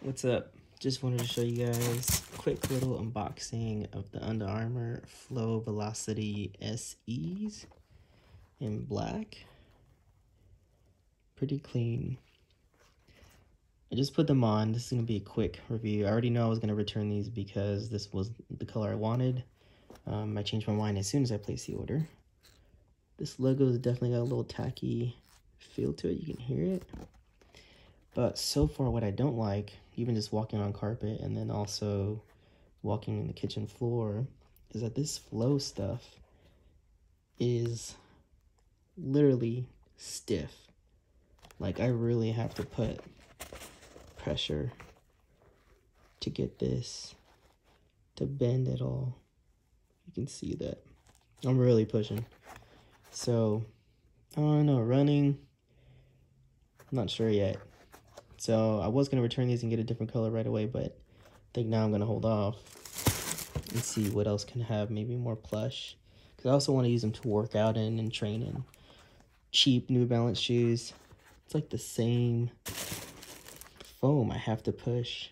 What's up? Just wanted to show you guys a quick little unboxing of the Under Armour Flow Velociti SEs in black. Pretty clean. I just put them on. This is going to be a quick review. I already know I was going to return these because this was the color I wanted. Um, I changed my mind as soon as I placed the order. This logo has definitely got a little tacky feel to it. You can hear it. But so far, what I don't like even just walking on carpet and then also walking in the kitchen floor is that this flow stuff is literally stiff. Like I really have to put pressure to get this to bend at all. You can see that. I'm really pushing. So, I don't know, running, I'm not sure yet. So I was going to return these and get a different color right away, but I think now I'm going to hold off and see what else can have maybe more plush. Because I also want to use them to work out in and train in. Cheap New Balance shoes. It's like the same foam I have to push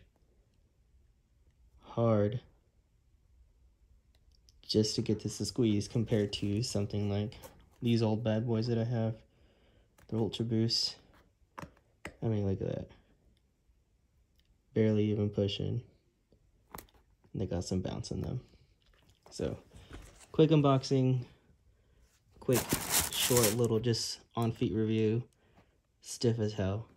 hard just to get this to squeeze compared to something like these old bad boys that I have. The Ultra Boost. I mean, look at that. Barely even pushing. And they got some bounce in them. So, quick unboxing. Quick, short, little, just on feet review. Stiff as hell.